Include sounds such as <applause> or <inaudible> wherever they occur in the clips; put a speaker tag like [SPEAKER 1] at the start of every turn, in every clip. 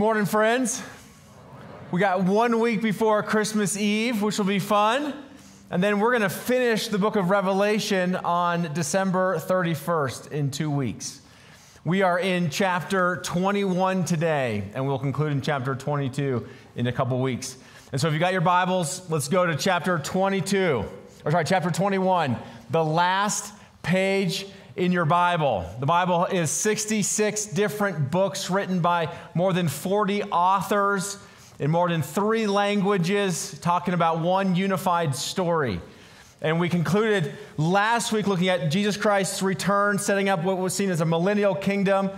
[SPEAKER 1] Morning, friends. We got one week before Christmas Eve, which will be fun. And then we're going to finish the book of Revelation on December 31st in two weeks. We are in chapter 21 today, and we'll conclude in chapter 22 in a couple weeks. And so if you got your Bibles, let's go to chapter 22, or sorry, chapter 21, the last page in your Bible. The Bible is 66 different books written by more than 40 authors in more than three languages, talking about one unified story. And we concluded last week looking at Jesus Christ's return, setting up what was seen as a millennial kingdom.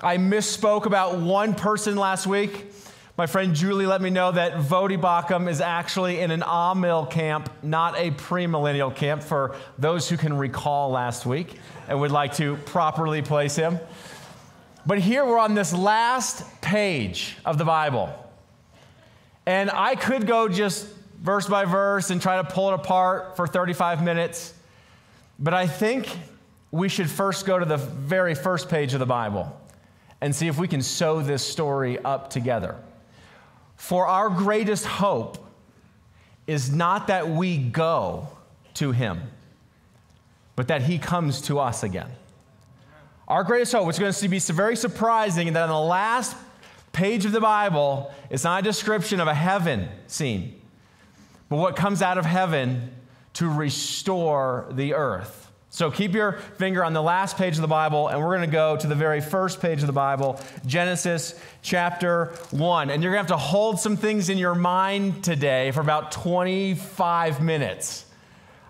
[SPEAKER 1] I misspoke about one person last week. My friend Julie let me know that Voddie Baucham is actually in an Amill camp, not a premillennial camp, for those who can recall last week and would like to properly place him. But here we're on this last page of the Bible. And I could go just verse by verse and try to pull it apart for 35 minutes. But I think we should first go to the very first page of the Bible and see if we can sew this story up together. For our greatest hope is not that we go to him, but that he comes to us again. Our greatest hope, which is going to be very surprising, that on the last page of the Bible, it's not a description of a heaven scene, but what comes out of heaven to restore the earth. So keep your finger on the last page of the Bible, and we're going to go to the very first page of the Bible, Genesis chapter 1. And you're going to have to hold some things in your mind today for about 25 minutes.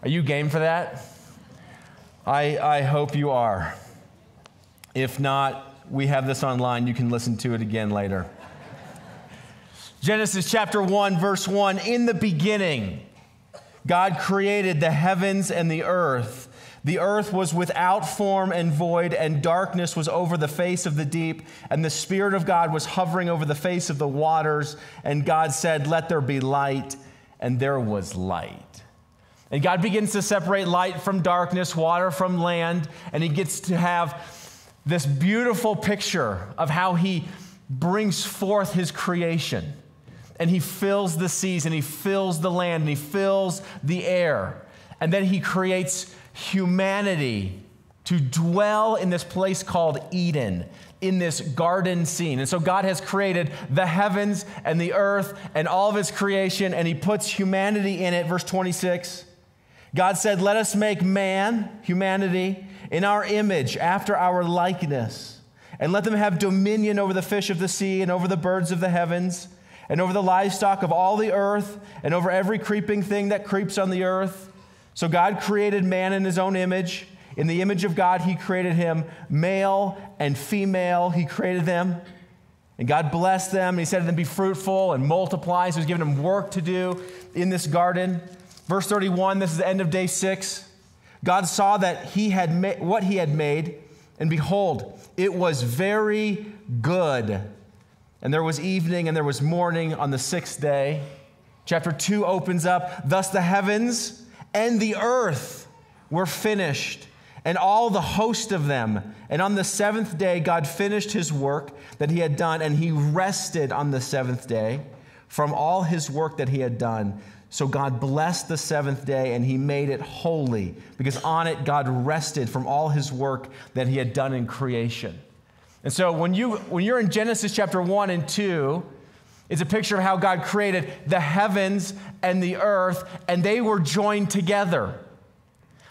[SPEAKER 1] Are you game for that? I, I hope you are. If not, we have this online. You can listen to it again later. Genesis chapter 1, verse 1 In the beginning, God created the heavens and the earth. The earth was without form and void, and darkness was over the face of the deep, and the Spirit of God was hovering over the face of the waters. And God said, Let there be light, and there was light. And God begins to separate light from darkness, water from land, and He gets to have this beautiful picture of how He brings forth His creation. And He fills the seas, and He fills the land, and He fills the air. And then He creates humanity to dwell in this place called Eden, in this garden scene. And so God has created the heavens and the earth and all of its creation, and He puts humanity in it. Verse 26 God said, Let us make man, humanity, in our image, after our likeness, and let them have dominion over the fish of the sea, and over the birds of the heavens, and over the livestock of all the earth, and over every creeping thing that creeps on the earth. So God created man in his own image. In the image of God, he created him, male and female, he created them. And God blessed them, and he said to them, Be fruitful and multiply. So he's giving them work to do in this garden. Verse 31, this is the end of day six. God saw that he had ma- what he had made, and behold, it was very good. And there was evening and there was morning on the sixth day. Chapter 2 opens up, thus the heavens and the earth were finished, and all the host of them. And on the seventh day, God finished his work that he had done, and he rested on the seventh day from all his work that he had done. So God blessed the seventh day and he made it holy because on it God rested from all his work that he had done in creation. And so when you when you're in Genesis chapter 1 and 2, it's a picture of how God created the heavens and the earth, and they were joined together.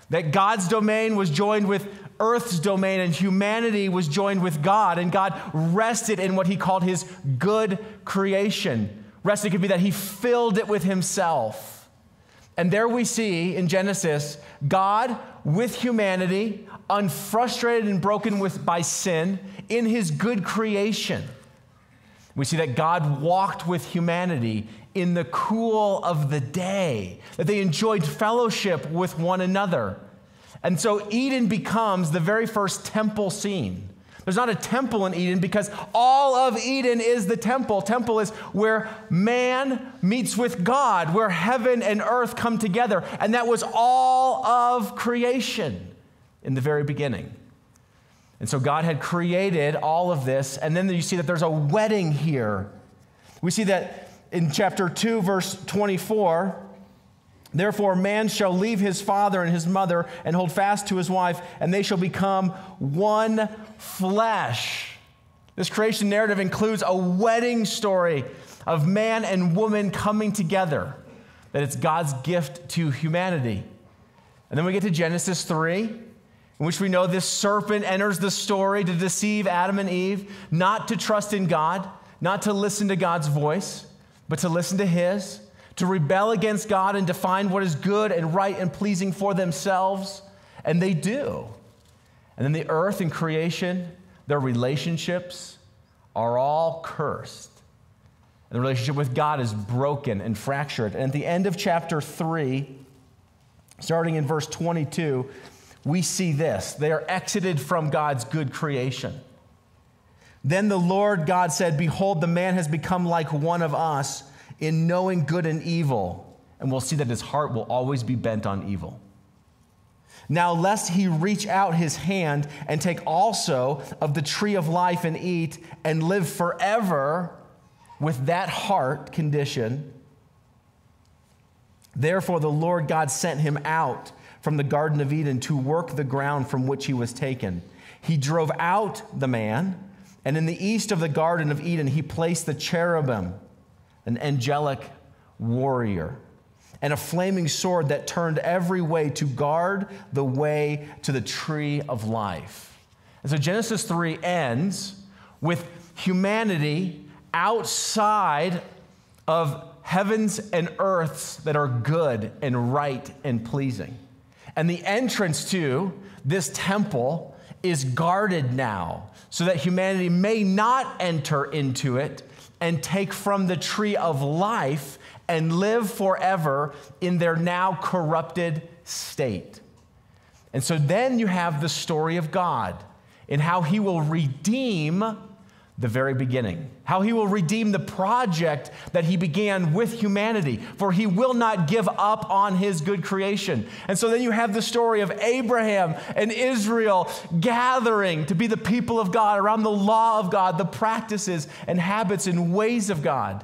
[SPEAKER 1] That God's domain was joined with earth's domain, and humanity was joined with God, and God rested in what he called his good creation. Rested could be that he filled it with himself. And there we see in Genesis God with humanity, unfrustrated and broken with, by sin, in his good creation. We see that God walked with humanity in the cool of the day, that they enjoyed fellowship with one another. And so Eden becomes the very first temple scene. There's not a temple in Eden because all of Eden is the temple. Temple is where man meets with God, where heaven and earth come together. And that was all of creation in the very beginning. And so God had created all of this. And then you see that there's a wedding here. We see that in chapter 2, verse 24. Therefore, man shall leave his father and his mother and hold fast to his wife, and they shall become one flesh. This creation narrative includes a wedding story of man and woman coming together, that it's God's gift to humanity. And then we get to Genesis 3, in which we know this serpent enters the story to deceive Adam and Eve, not to trust in God, not to listen to God's voice, but to listen to his to rebel against God and define what is good and right and pleasing for themselves. And they do. And then the earth and creation, their relationships are all cursed. And the relationship with God is broken and fractured. And at the end of chapter 3, starting in verse 22, we see this they are exited from God's good creation. Then the Lord God said, Behold, the man has become like one of us in knowing good and evil. And we'll see that his heart will always be bent on evil. Now, lest he reach out his hand and take also of the tree of life and eat and live forever with that heart condition. Therefore, the Lord God sent him out from the Garden of Eden to work the ground from which he was taken. He drove out the man, and in the east of the Garden of Eden, he placed the cherubim an angelic warrior, and a flaming sword that turned every way to guard the way to the tree of life. And so Genesis 3 ends with humanity outside of heavens and earths that are good and right and pleasing. And the entrance to this temple is guarded now so that humanity may not enter into it and take from the tree of life and live forever in their now corrupted state. And so then you have the story of God and how he will redeem the very beginning, how he will redeem the project that he began with humanity, for he will not give up on his good creation. And so then you have the story of Abraham and Israel gathering to be the people of God around the law of God, the practices and habits and ways of God.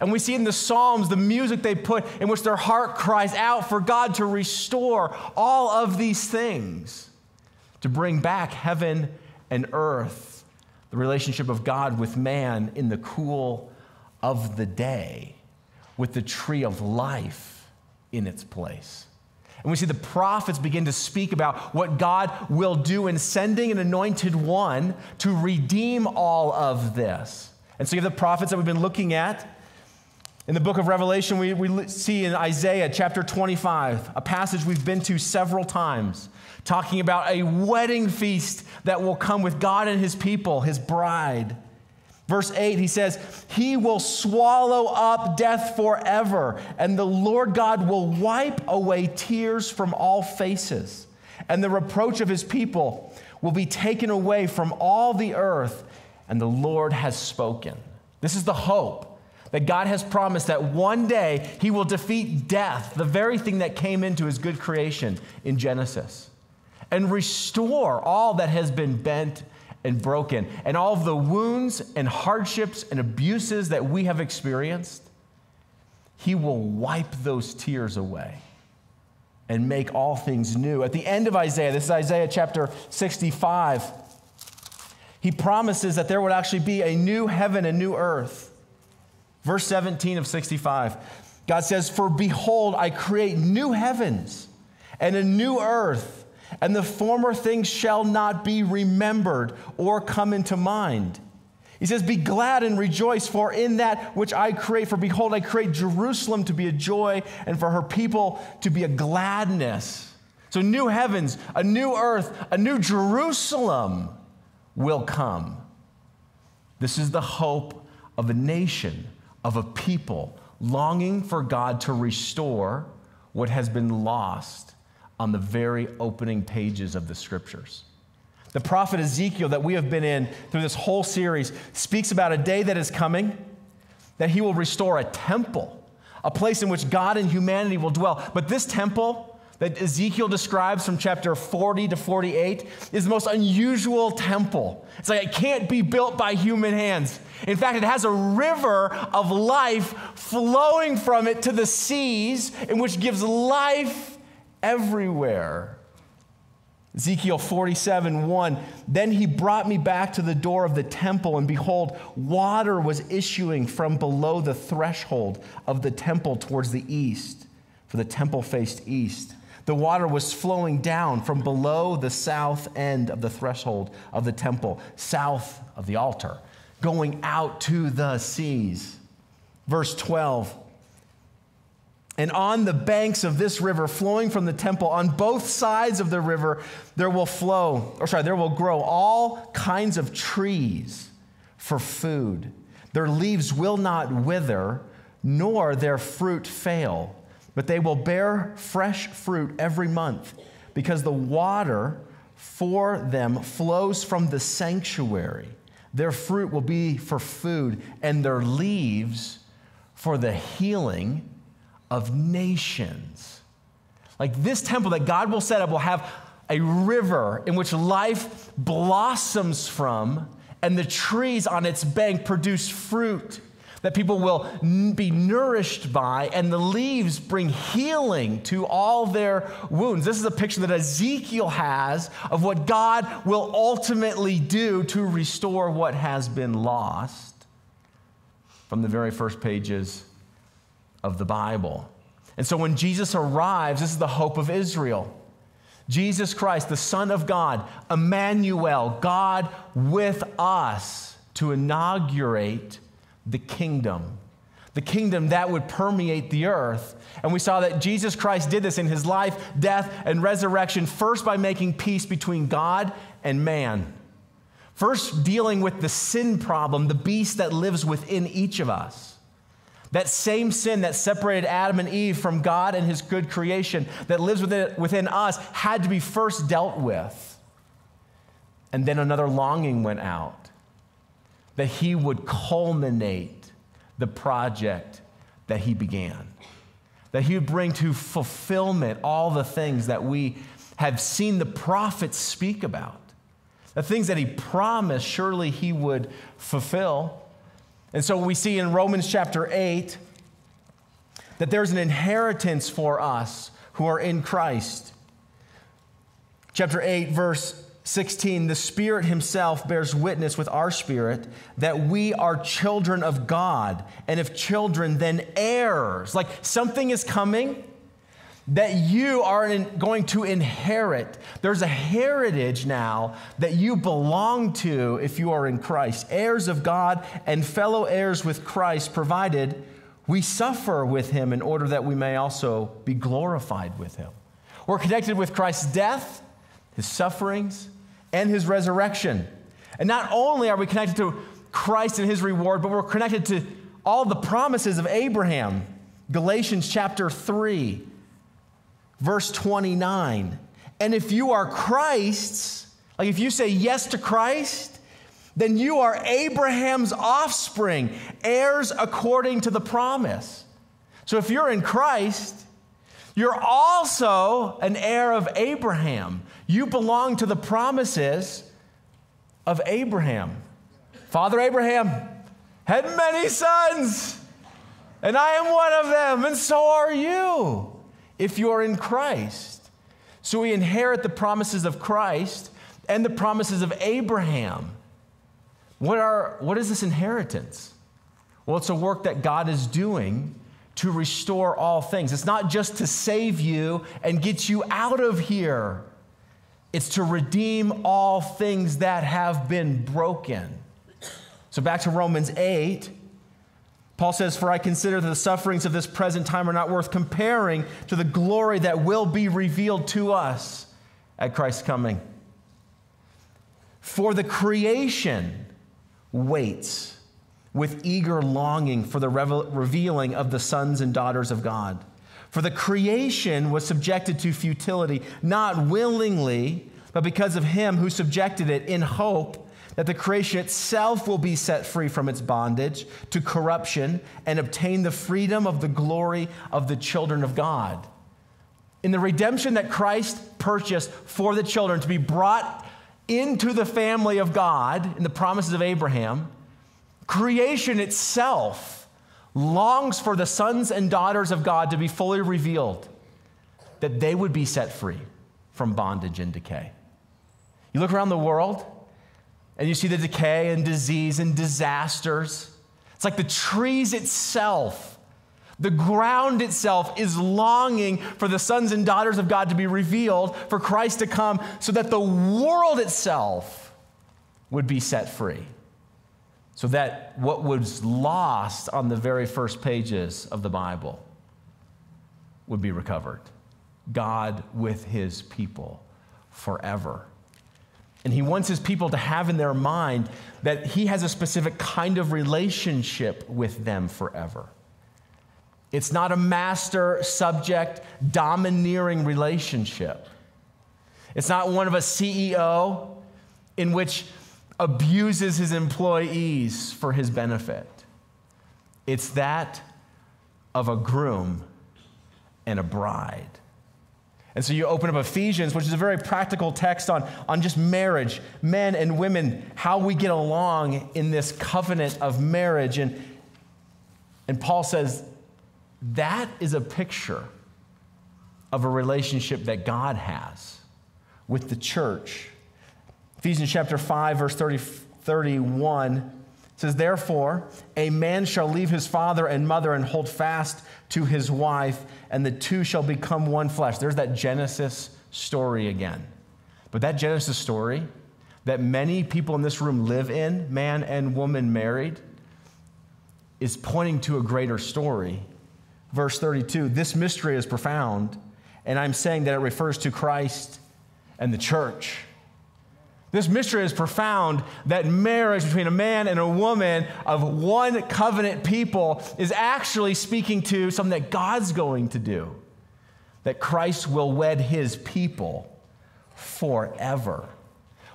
[SPEAKER 1] And we see in the Psalms the music they put in which their heart cries out for God to restore all of these things, to bring back heaven and earth the relationship of God with man in the cool of the day, with the tree of life in its place. And we see the prophets begin to speak about what God will do in sending an anointed one to redeem all of this. And so you have the prophets that we've been looking at. In the book of Revelation, we, we see in Isaiah chapter 25, a passage we've been to several times talking about a wedding feast that will come with God and his people, his bride. Verse 8, he says, He will swallow up death forever, and the Lord God will wipe away tears from all faces, and the reproach of his people will be taken away from all the earth, and the Lord has spoken. This is the hope that God has promised that one day he will defeat death, the very thing that came into his good creation in Genesis and restore all that has been bent and broken, and all of the wounds and hardships and abuses that we have experienced. He will wipe those tears away and make all things new. At the end of Isaiah, this is Isaiah chapter 65, he promises that there would actually be a new heaven a new earth. Verse 17 of 65, God says, For behold, I create new heavens and a new earth and the former things shall not be remembered or come into mind. He says, Be glad and rejoice, for in that which I create, for behold, I create Jerusalem to be a joy, and for her people to be a gladness. So, new heavens, a new earth, a new Jerusalem will come. This is the hope of a nation, of a people longing for God to restore what has been lost on the very opening pages of the scriptures. The prophet Ezekiel, that we have been in through this whole series, speaks about a day that is coming, that he will restore a temple, a place in which God and humanity will dwell. But this temple, that Ezekiel describes from chapter 40 to 48 is the most unusual temple. It's like it can't be built by human hands. In fact, it has a river of life flowing from it to the seas, in which gives life everywhere. Ezekiel 47 1. Then he brought me back to the door of the temple, and behold, water was issuing from below the threshold of the temple towards the east, for the temple faced east. The water was flowing down from below the south end of the threshold of the temple, south of the altar, going out to the seas. Verse 12 and on the banks of this river flowing from the temple, on both sides of the river, there will flow, or sorry, there will grow all kinds of trees for food. Their leaves will not wither, nor their fruit fail, but they will bear fresh fruit every month, because the water for them flows from the sanctuary. Their fruit will be for food, and their leaves for the healing of nations. Like this temple that God will set up will have a river in which life blossoms from, and the trees on its bank produce fruit that people will be nourished by, and the leaves bring healing to all their wounds. This is a picture that Ezekiel has of what God will ultimately do to restore what has been lost from the very first pages of the Bible. And so when Jesus arrives, this is the hope of Israel. Jesus Christ, the Son of God, Emmanuel, God with us, to inaugurate the kingdom. The kingdom that would permeate the earth. And we saw that Jesus Christ did this in his life, death, and resurrection, first by making peace between God and man. First, dealing with the sin problem, the beast that lives within each of us. That same sin that separated Adam and Eve from God and his good creation that lives within, within us had to be first dealt with. And then another longing went out that he would culminate the project that he began, that he would bring to fulfillment all the things that we have seen the prophets speak about, the things that he promised surely he would fulfill. And so we see in Romans chapter 8 that there's an inheritance for us who are in Christ. Chapter 8, verse 16 The Spirit Himself bears witness with our spirit that we are children of God. And if children, then heirs. Like something is coming that you are in, going to inherit. There's a heritage now that you belong to if you are in Christ, heirs of God and fellow heirs with Christ, provided we suffer with him in order that we may also be glorified with him. We're connected with Christ's death, his sufferings, and his resurrection. And not only are we connected to Christ and his reward, but we're connected to all the promises of Abraham. Galatians chapter 3 verse 29. And if you are Christ's, like if you say yes to Christ, then you are Abraham's offspring, heirs according to the promise. So if you're in Christ, you're also an heir of Abraham. You belong to the promises of Abraham. Father Abraham had many sons, and I am one of them, and so are you if you are in Christ. So we inherit the promises of Christ and the promises of Abraham. What, are, what is this inheritance? Well, it's a work that God is doing to restore all things. It's not just to save you and get you out of here, it's to redeem all things that have been broken. So, back to Romans 8. Paul says, For I consider that the sufferings of this present time are not worth comparing to the glory that will be revealed to us at Christ's coming. For the creation waits with eager longing for the revealing of the sons and daughters of God. For the creation was subjected to futility, not willingly, but because of him who subjected it in hope that the creation itself will be set free from its bondage to corruption and obtain the freedom of the glory of the children of God. in the redemption that Christ purchased for the children to be brought into the family of God in the promises of Abraham, creation itself longs for the sons and daughters of God to be fully revealed, that they would be set free from bondage and decay. You look around the world and you see the decay and disease and disasters. It's like the trees itself the ground itself is longing for the sons and daughters of God to be revealed, for Christ to come, so that the world itself would be set free. So that what was lost on the very first pages of the Bible would be recovered. God with his people forever. And he wants his people to have in their mind that he has a specific kind of relationship with them forever. It's not a master subject domineering relationship. It's not one of a CEO in which abuses his employees for his benefit. It's that of a groom and a bride. And so you open up Ephesians, which is a very practical text on, on just marriage, men and women, how we get along in this covenant of marriage. And, and Paul says, that is a picture of a relationship that God has with the church. Ephesians chapter 5, verse 30, 31 says, Therefore, a man shall leave his father and mother and hold fast to his wife, and the two shall become one flesh. There's that Genesis story again. But that Genesis story that many people in this room live in, man and woman married, is pointing to a greater story verse 32 this mystery is profound, and I'm saying that it refers to Christ and the church. This mystery is profound that marriage between a man and a woman of one covenant people is actually speaking to something that God's going to do. That Christ will wed his people forever.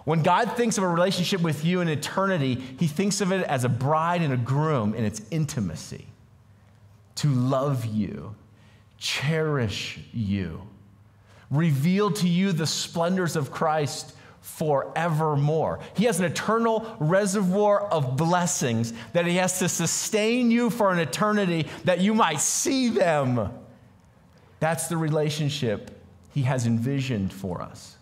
[SPEAKER 1] When God thinks of a relationship with you in eternity, he thinks of it as a bride and a groom in its intimacy to love you, cherish you, reveal to you the splendors of Christ forevermore. He has an eternal reservoir of blessings that He has to sustain you for an eternity that you might see them. That's the relationship He has envisioned for us.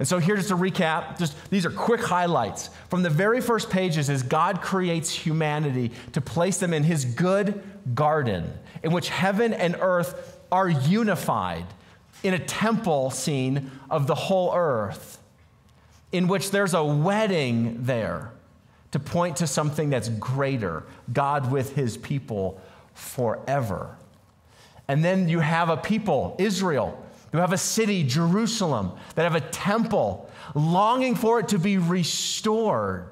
[SPEAKER 1] And so here just a recap, just these are quick highlights. From the very first pages is God creates humanity to place them in his good garden in which heaven and earth are unified in a temple scene of the whole earth in which there's a wedding there to point to something that's greater, God with his people forever. And then you have a people, Israel, you have a city, Jerusalem, that have a temple, longing for it to be restored.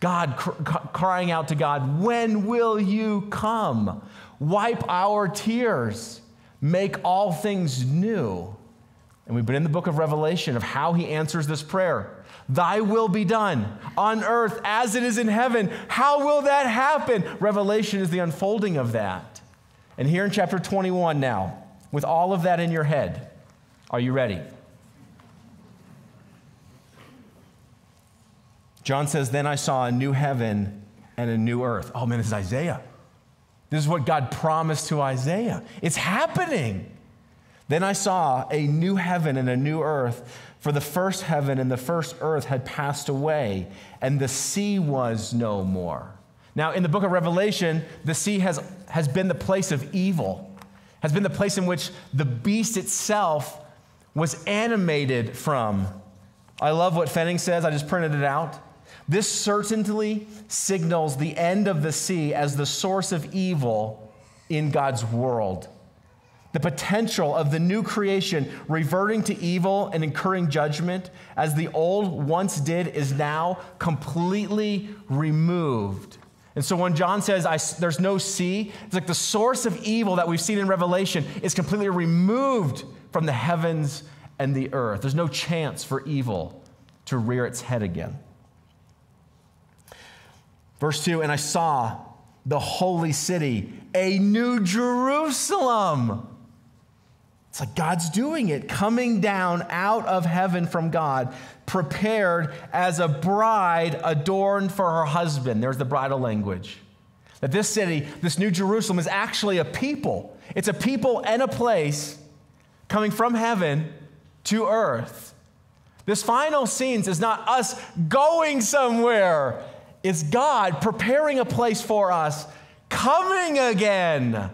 [SPEAKER 1] God cr- crying out to God, When will you come? Wipe our tears, make all things new. And we've been in the book of Revelation of how he answers this prayer. Thy will be done on earth as it is in heaven. How will that happen? Revelation is the unfolding of that. And here in chapter 21 now, with all of that in your head, are you ready? John says, Then I saw a new heaven and a new earth. Oh man, this is Isaiah. This is what God promised to Isaiah. It's happening. Then I saw a new heaven and a new earth, for the first heaven and the first earth had passed away, and the sea was no more. Now, in the book of Revelation, the sea has, has been the place of evil, has been the place in which the beast itself was animated from. I love what Fanning says, I just printed it out. This certainly signals the end of the sea as the source of evil in God's world. The potential of the new creation reverting to evil and incurring judgment as the old once did is now completely removed. And so when John says there's no sea, it's like the source of evil that we've seen in Revelation is completely removed from the heavens and the earth. There's no chance for evil to rear its head again. Verse 2 And I saw the holy city, a new Jerusalem. It's like God's doing it, coming down out of heaven from God, prepared as a bride adorned for her husband. There's the bridal language. That this city, this New Jerusalem, is actually a people. It's a people and a place coming from heaven to earth. This final scenes is not us going somewhere. It's God preparing a place for us, coming again.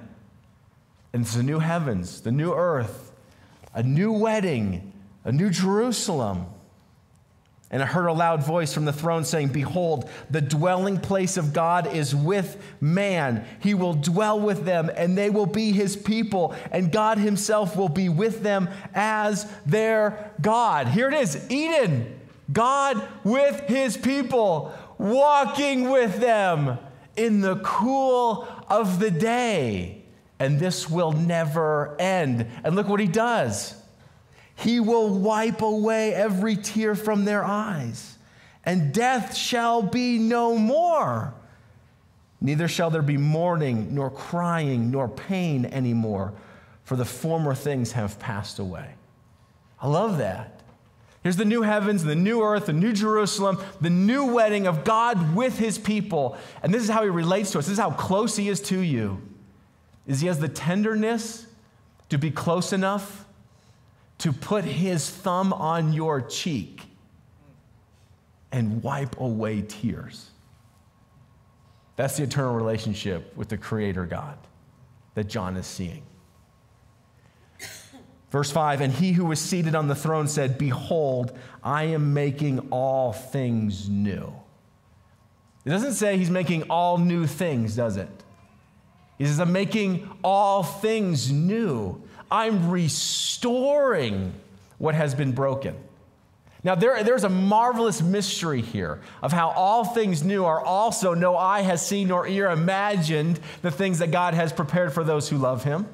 [SPEAKER 1] And it's the new heavens, the new earth, a new wedding, a new Jerusalem. And I heard a loud voice from the throne saying, Behold, the dwelling place of God is with man. He will dwell with them, and they will be his people, and God himself will be with them as their God. Here it is Eden, God with his people, walking with them in the cool of the day and this will never end. And look what he does. He will wipe away every tear from their eyes, and death shall be no more. Neither shall there be mourning, nor crying, nor pain anymore, for the former things have passed away. I love that. Here's the new heavens, the new earth, the new Jerusalem, the new wedding of God with his people. And this is how he relates to us. This is how close he is to you is he has the tenderness to be close enough to put his thumb on your cheek and wipe away tears. That's the eternal relationship with the Creator God that John is seeing. Verse 5 And he who was seated on the throne said, Behold, I am making all things new. It doesn't say he's making all new things, does it? He says, I'm making all things new. I'm restoring what has been broken. Now, there, there's a marvelous mystery here of how all things new are also no eye has seen nor ear imagined the things that God has prepared for those who love Him.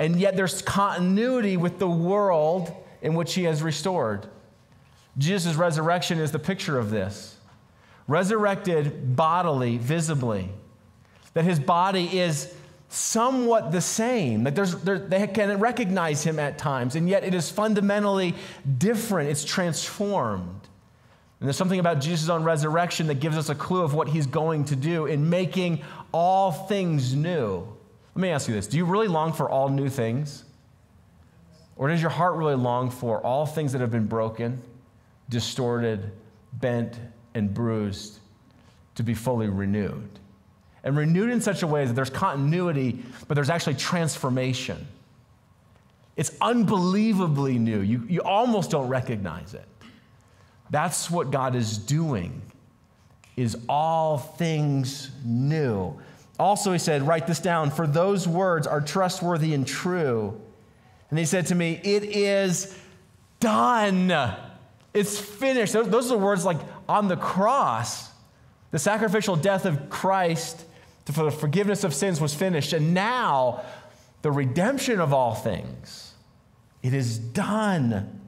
[SPEAKER 1] And yet there's continuity with the world in which He has restored. Jesus' resurrection is the picture of this. Resurrected bodily, visibly that his body is somewhat the same. That there, they can recognize him at times, and yet it is fundamentally different. It's transformed. And there's something about Jesus' own resurrection that gives us a clue of what he's going to do in making all things new. Let me ask you this Do you really long for all new things? Or does your heart really long for all things that have been broken, distorted, bent, and bruised to be fully renewed? And renewed in such a way that there's continuity, but there's actually transformation. It's unbelievably new. You, you almost don't recognize it. That's what God is doing, is all things new. Also, he said, write this down, for those words are trustworthy and true. And he said to me, it is done. It's finished. Those are the words like on the cross. The sacrificial death of Christ for the forgiveness of sins was finished. And now, the redemption of all things, it is done.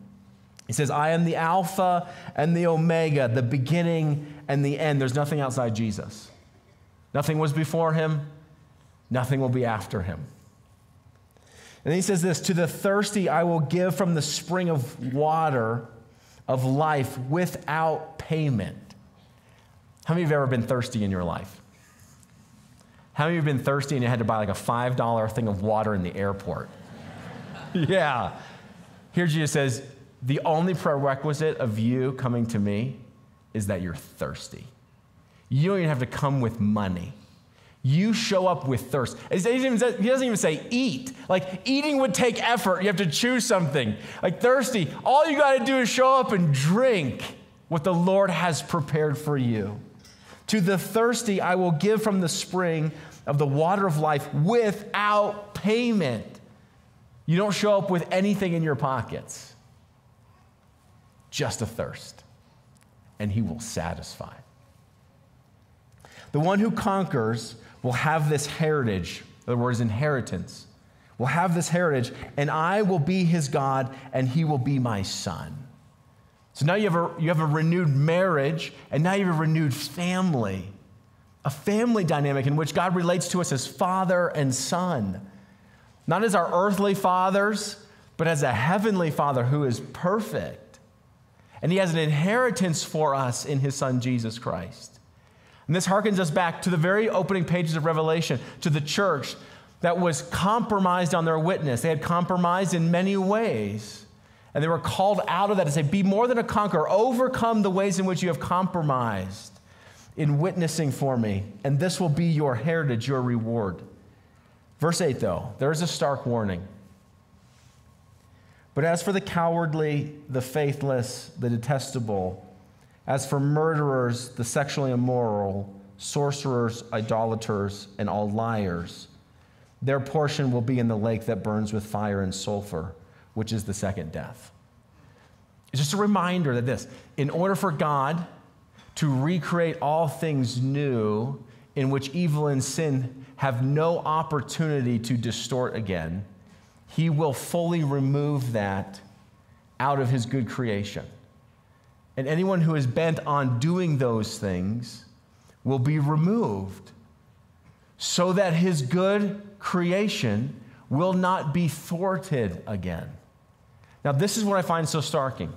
[SPEAKER 1] He says, I am the Alpha and the Omega, the beginning and the end. There's nothing outside Jesus. Nothing was before him, nothing will be after him. And he says this To the thirsty, I will give from the spring of water of life without payment. How many of you have ever been thirsty in your life? How many of you have been thirsty and you had to buy like a $5 thing of water in the airport? <laughs> yeah. Here Jesus says, the only prerequisite of you coming to me is that you're thirsty. You don't even have to come with money. You show up with thirst. He doesn't even say eat. Like eating would take effort. You have to choose something. Like thirsty, all you got to do is show up and drink what the Lord has prepared for you. To the thirsty, I will give from the spring of the water of life without payment. You don't show up with anything in your pockets, just a thirst, and He will satisfy. The one who conquers will have this heritage, in other words, inheritance, will have this heritage, and I will be his God, and he will be my son. So now you have a, you have a renewed marriage, and now you have a renewed family a family dynamic in which God relates to us as father and son. not as our earthly fathers, but as a heavenly father who is perfect. And he has an inheritance for us in his son, Jesus Christ. And this harkens us back to the very opening pages of Revelation, to the church that was compromised on their witness. They had compromised in many ways. And they were called out of that to say, Be more than a conqueror, overcome the ways in which you have compromised in witnessing for me, and this will be your heritage, your reward. Verse 8, though, there is a stark warning. But as for the cowardly, the faithless, the detestable, as for murderers, the sexually immoral, sorcerers, idolaters, and all liars, their portion will be in the lake that burns with fire and sulfur, which is the second death. It's just a reminder that this, in order for God to recreate all things new in which evil and sin have no opportunity to distort again, he will fully remove that out of his good creation. And anyone who is bent on doing those things will be removed so that his good creation will not be thwarted again. Now, this is what I find so starking.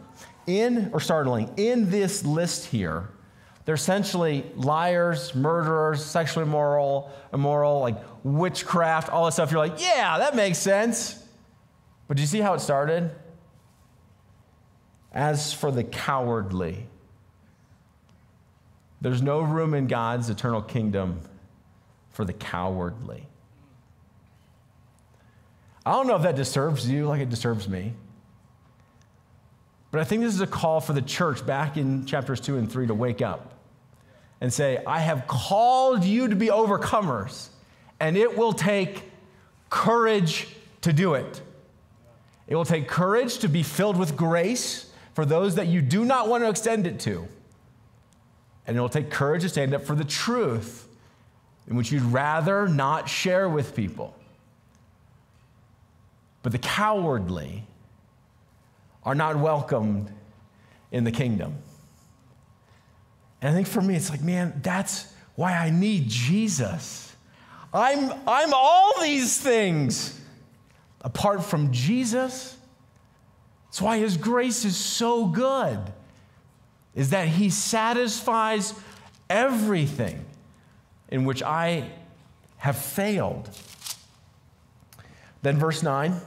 [SPEAKER 1] In or startling, in this list here, they're essentially liars, murderers, sexually immoral, immoral, like witchcraft, all this stuff. You're like, yeah, that makes sense. But do you see how it started? As for the cowardly, there's no room in God's eternal kingdom for the cowardly. I don't know if that disturbs you like it disturbs me. But I think this is a call for the church back in chapters 2 and 3 to wake up and say, I have called you to be overcomers, and it will take courage to do it. It will take courage to be filled with grace for those that you do not want to extend it to. And it will take courage to stand up for the truth in which you'd rather not share with people. But the cowardly are not welcomed in the kingdom. And I think for me, it's like, man, that's why I need Jesus. I'm, I'm all these things apart from Jesus. That's why his grace is so good, is that he satisfies everything in which I have failed. Then, verse 9.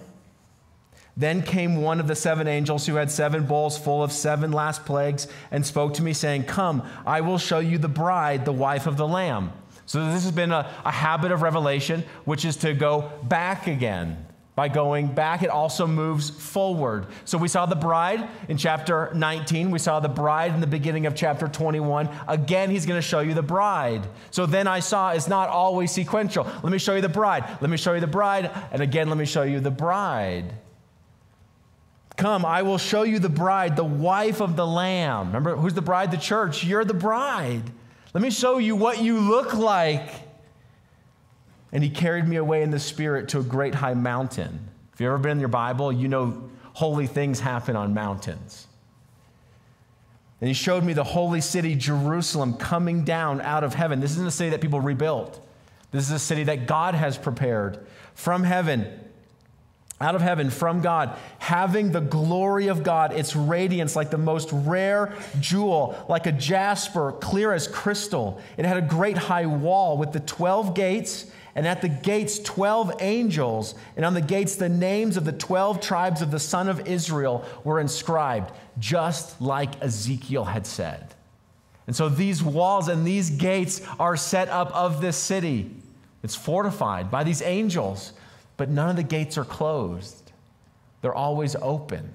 [SPEAKER 1] Then came one of the seven angels who had seven bowls full of seven last plagues and spoke to me, saying, Come, I will show you the bride, the wife of the Lamb. So, this has been a, a habit of revelation, which is to go back again. By going back, it also moves forward. So we saw the bride in chapter 19. We saw the bride in the beginning of chapter 21. Again, he's going to show you the bride. So then I saw it's not always sequential. Let me show you the bride. Let me show you the bride. And again, let me show you the bride. Come, I will show you the bride, the wife of the Lamb. Remember, who's the bride? The church. You're the bride. Let me show you what you look like. And he carried me away in the spirit to a great high mountain. If you've ever been in your Bible, you know holy things happen on mountains. And he showed me the holy city, Jerusalem, coming down out of heaven. This isn't a city that people rebuilt, this is a city that God has prepared from heaven out of heaven from God, having the glory of God, its radiance like the most rare jewel, like a jasper, clear as crystal. It had a great high wall with the 12 gates, and at the gates, 12 angels, and on the gates, the names of the 12 tribes of the son of Israel were inscribed, just like Ezekiel had said. And so these walls and these gates are set up of this city. It's fortified by these angels but none of the gates are closed. They're always open,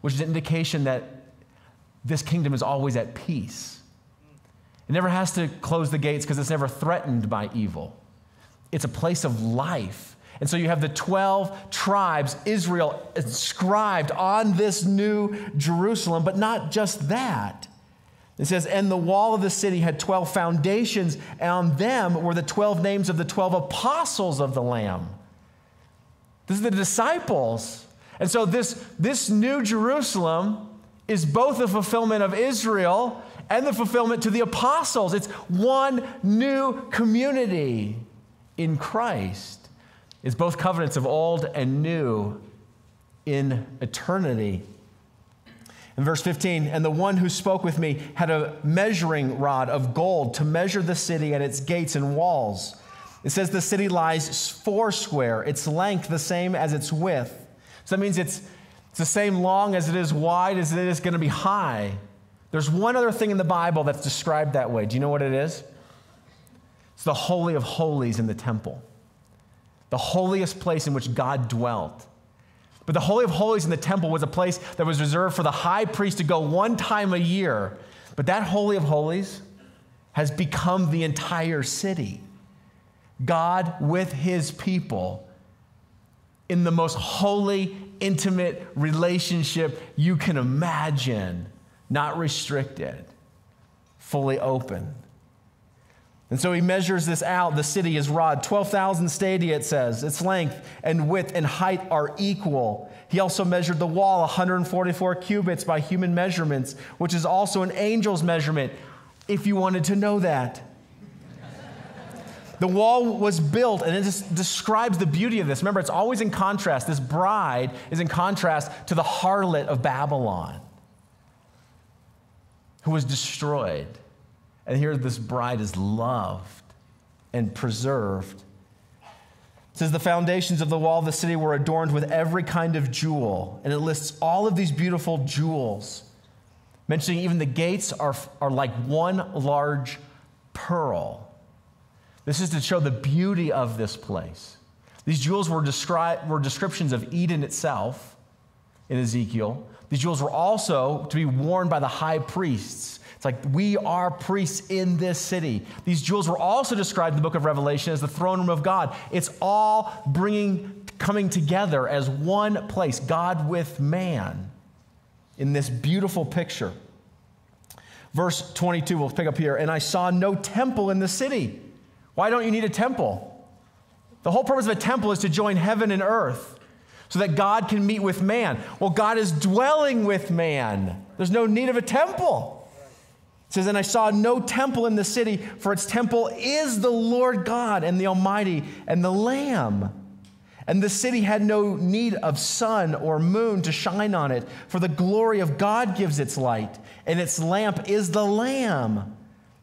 [SPEAKER 1] which is an indication that this kingdom is always at peace. It never has to close the gates because it's never threatened by evil. It's a place of life. And so you have the 12 tribes, Israel, inscribed on this new Jerusalem, but not just that. It says, and the wall of the city had 12 foundations, and on them were the 12 names of the 12 apostles of the Lamb. This is the disciples. And so this, this new Jerusalem is both the fulfillment of Israel and the fulfillment to the apostles. It's one new community in Christ. It's both covenants of old and new in eternity. In verse 15, and the one who spoke with me had a measuring rod of gold to measure the city and its gates and walls. It says the city lies four square, its length the same as its width. So that means it's, it's the same long as it is wide as it is going to be high. There's one other thing in the Bible that's described that way. Do you know what it is? It's the Holy of Holies in the temple, the holiest place in which God dwelt. But the Holy of Holies in the temple was a place that was reserved for the high priest to go one time a year. But that Holy of Holies has become the entire city. God with his people in the most holy, intimate relationship you can imagine, not restricted, fully open. And so he measures this out. The city is rod, 12,000 stadia, it says. Its length and width and height are equal. He also measured the wall 144 cubits by human measurements, which is also an angel's measurement, if you wanted to know that. The wall was built, and it just describes the beauty of this. Remember, it's always in contrast. This bride is in contrast to the harlot of Babylon, who was destroyed. And here this bride is loved and preserved. It says the foundations of the wall of the city were adorned with every kind of jewel. And it lists all of these beautiful jewels, mentioning even the gates are, are like one large pearl. This is to show the beauty of this place. These jewels were, descri- were descriptions of Eden itself in Ezekiel. These jewels were also to be worn by the high priests it's like we are priests in this city. These jewels were also described in the book of Revelation as the throne room of God. It's all bringing, coming together as one place, God with man, in this beautiful picture. Verse 22, we'll pick up here. And I saw no temple in the city. Why don't you need a temple? The whole purpose of a temple is to join heaven and earth so that God can meet with man. Well, God is dwelling with man. There's no need of a temple. It says, And I saw no temple in the city, for its temple is the Lord God and the Almighty and the Lamb. And the city had no need of sun or moon to shine on it, for the glory of God gives its light, and its lamp is the Lamb.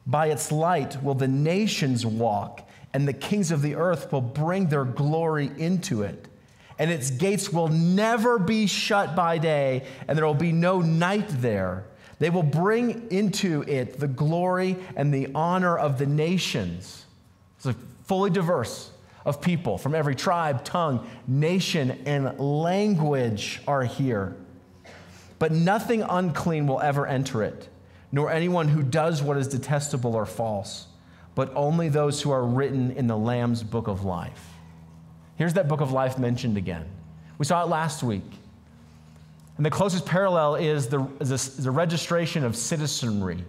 [SPEAKER 1] By its light will the nations walk, and the kings of the earth will bring their glory into it. And its gates will never be shut by day, and there will be no night there. They will bring into it the glory and the honor of the nations. It's fully diverse of people from every tribe, tongue, nation, and language are here. But nothing unclean will ever enter it, nor anyone who does what is detestable or false, but only those who are written in the Lamb's book of life. Here's that book of life mentioned again. We saw it last week. And the closest parallel is the, the registration of citizenry.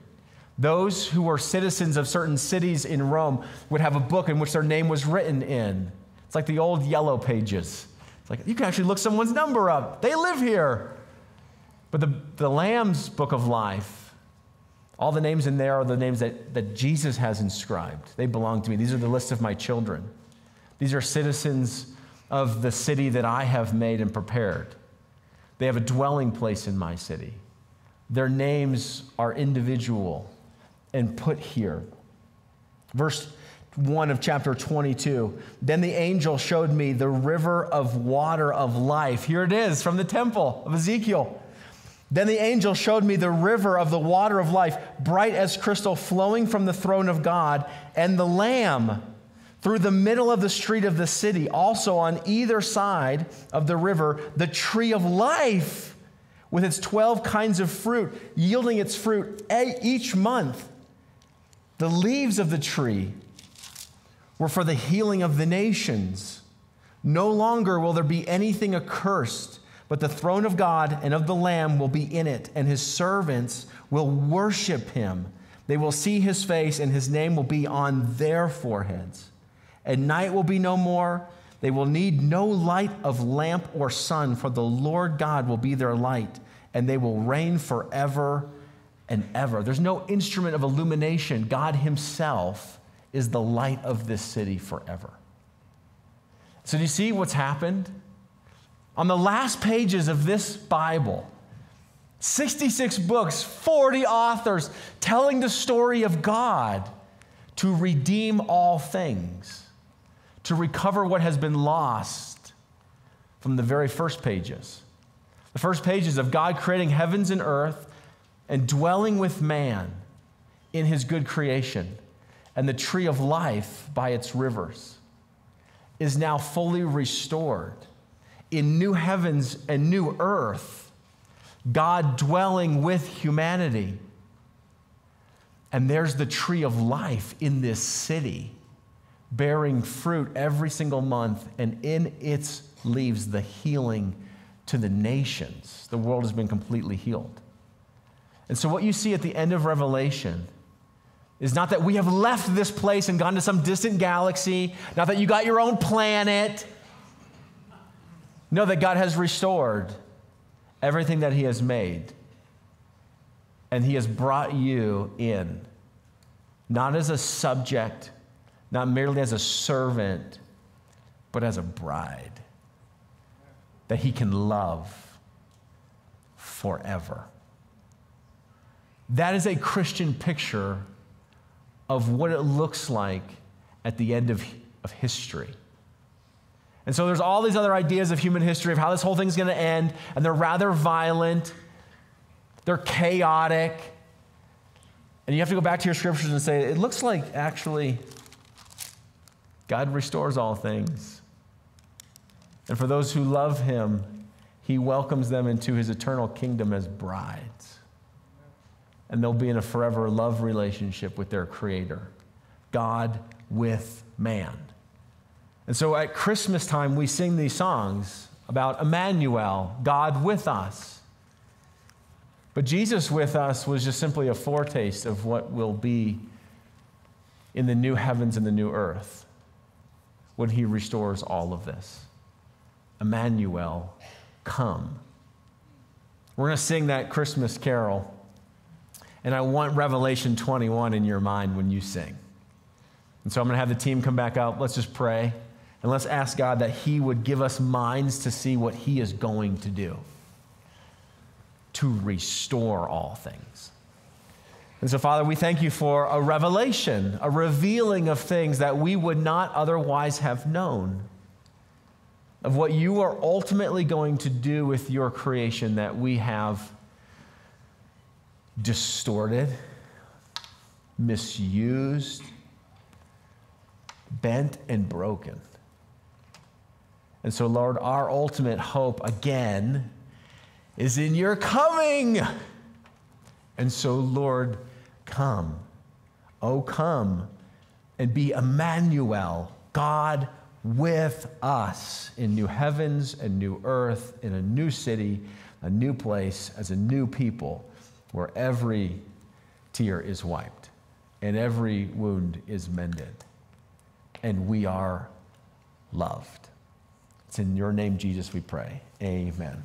[SPEAKER 1] Those who were citizens of certain cities in Rome would have a book in which their name was written in. It's like the old yellow pages. It's like you can actually look someone's number up. They live here. But the, the Lamb's book of life, all the names in there are the names that, that Jesus has inscribed. They belong to me. These are the list of my children. These are citizens of the city that I have made and prepared. They have a dwelling place in my city. Their names are individual and put here. Verse 1 of chapter 22. Then the angel showed me the river of water of life. Here it is from the temple of Ezekiel. Then the angel showed me the river of the water of life, bright as crystal, flowing from the throne of God and the Lamb through the middle of the street of the city, also on either side of the river, the tree of life with its 12 kinds of fruit, yielding its fruit each month. The leaves of the tree were for the healing of the nations. No longer will there be anything accursed, but the throne of God and of the Lamb will be in it, and his servants will worship him. They will see his face, and his name will be on their foreheads and night will be no more. They will need no light of lamp or sun, for the Lord God will be their light, and they will reign forever and ever. There's no instrument of illumination. God Himself is the light of this city forever. So, do you see what's happened? On the last pages of this Bible, 66 books, 40 authors telling the story of God to redeem all things, to recover what has been lost from the very first pages. The first pages of God creating heavens and earth and dwelling with man in his good creation and the tree of life by its rivers is now fully restored in new heavens and new earth, God dwelling with humanity. And there's the tree of life in this city, bearing fruit every single month, and in its leaves the healing to the nations. The world has been completely healed. And so, what you see at the end of Revelation is not that we have left this place and gone to some distant galaxy, not that you got your own planet. Know that God has restored everything that He has made. And He has brought you in, not as a subject, not merely as a servant, but as a bride that He can love forever. That is a Christian picture of what it looks like at the end of, of history. And so there's all these other ideas of human history of how this whole thing's going to end, and they're rather violent, they're chaotic. And you have to go back to your scriptures and say, it looks like actually God restores all things. And for those who love him, he welcomes them into his eternal kingdom as brides and they'll be in a forever love relationship with their Creator, God with man. And so at Christmas time, we sing these songs about Emmanuel, God with us. But Jesus with us was just simply a foretaste of what will be in the new heavens and the new earth when he restores all of this. Emmanuel, come. We're going to sing that Christmas carol. And I want Revelation 21 in your mind when you sing. And so I'm going to have the team come back out. Let's just pray. And let's ask God that He would give us minds to see what He is going to do to restore all things. And so, Father, we thank you for a revelation, a revealing of things that we would not otherwise have known, of what you are ultimately going to do with your creation that we have distorted, misused, bent, and broken. And so, Lord, our ultimate hope again is in your coming. And so, Lord, come. Oh, come and be Emmanuel, God with us in new heavens and new earth, in a new city, a new place, as a new people where every tear is wiped and every wound is mended, and we are loved. It's in your name, Jesus, we pray. Amen.